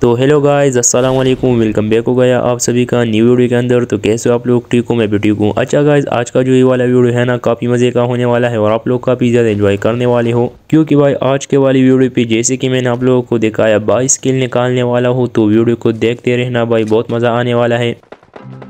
तो hello guys अस्सलाम वालेकुम वेलकम बैक हो गया आप सभी का न्यू वीडियो के अंदर। तो कैसे हो आप लोग? ठीक हो मैं भी ठीक हूँ। अच्छा गाइस आज का जो ये वाला वीडियो है ना काफ़ी मज़े का होने वाला है और आप लोग काफ़ी ज़्यादा एंजॉय करने वाले हो। क्योंकि भाई आज के वाली वीडियो पे जैसे कि मैंने आप लोगों को दिखाया बाईस स्किल निकालने वाला हूँ। तो वीडियो को देखते रहना भाई बहुत मज़ा आने वाला है। Thank you.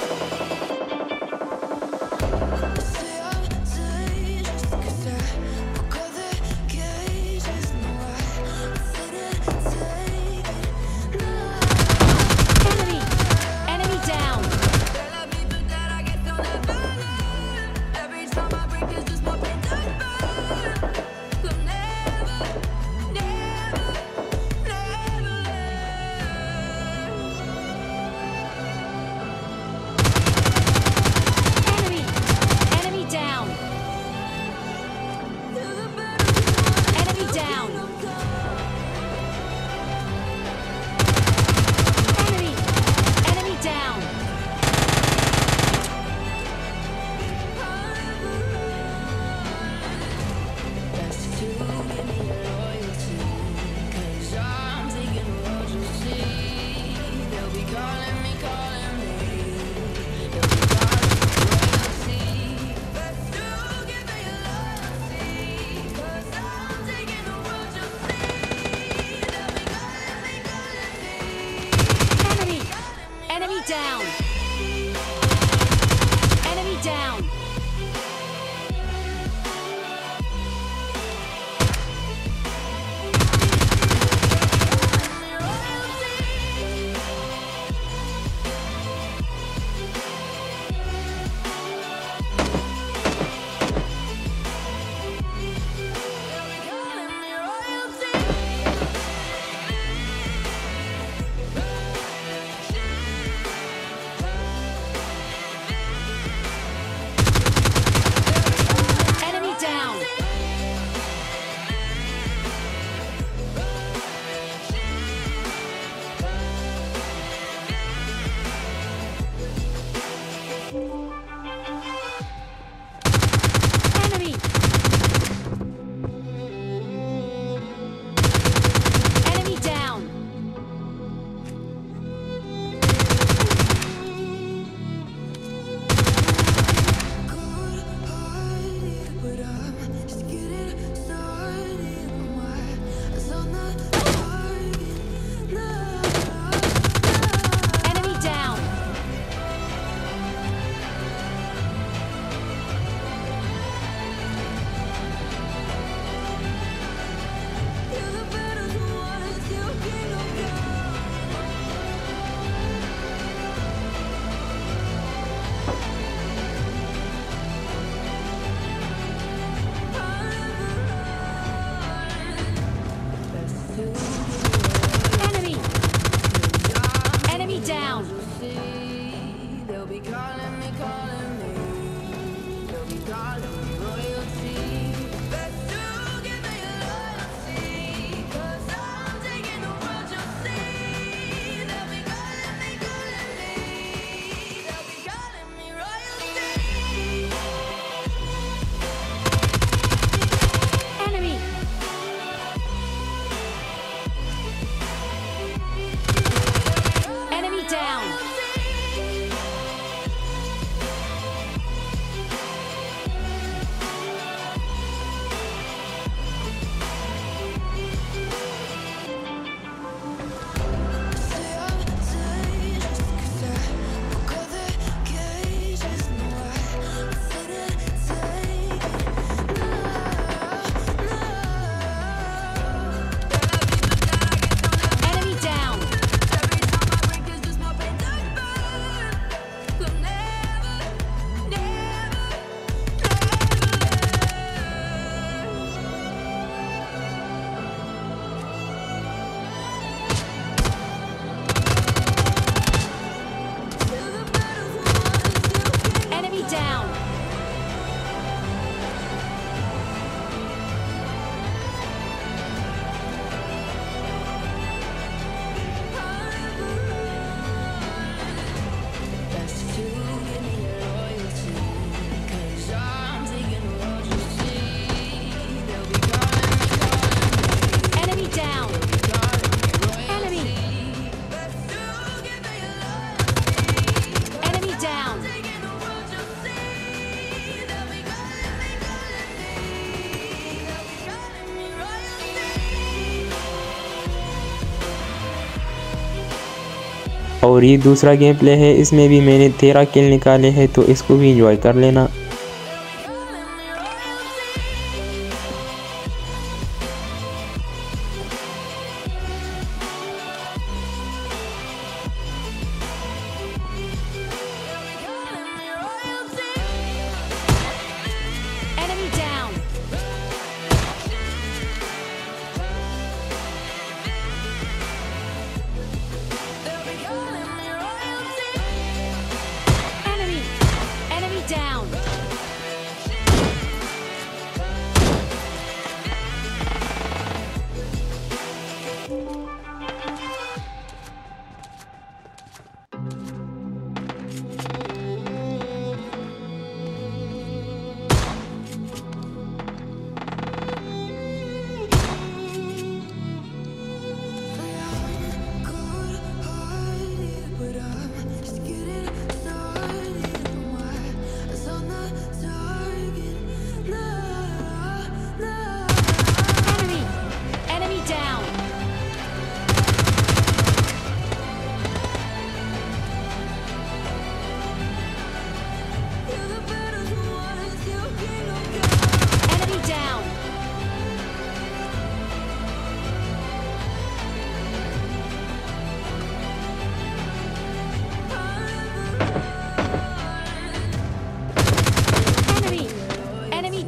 और ये दूसरा गेम प्ले है, इसमें भी मैंने तेरह किल निकाले हैं तो इसको भी इंजॉय कर लेना।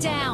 down.